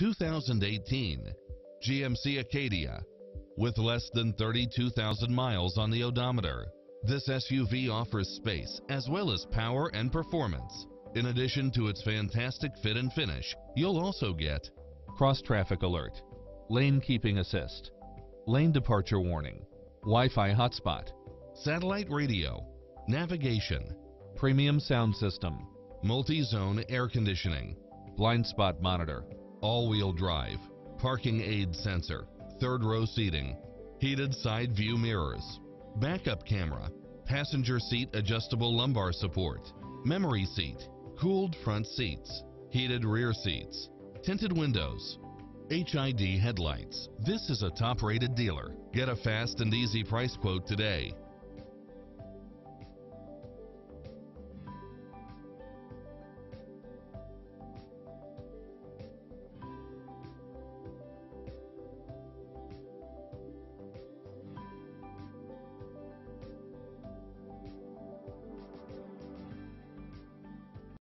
2018 GMC Acadia. With less than 32,000 miles on the odometer, this SUV offers space as well as power and performance. In addition to its fantastic fit and finish, you'll also get cross traffic alert, lane keeping assist, lane departure warning, Wi-Fi hotspot, satellite radio, navigation, premium sound system, multi-zone air conditioning, blind spot monitor, all-wheel drive, parking aid sensor, third row seating, heated side view mirrors, backup camera, passenger seat adjustable lumbar support, memory seat, cooled front seats, heated rear seats, tinted windows, HID headlights. This is a top rated dealer. Get a fast and easy price quote today.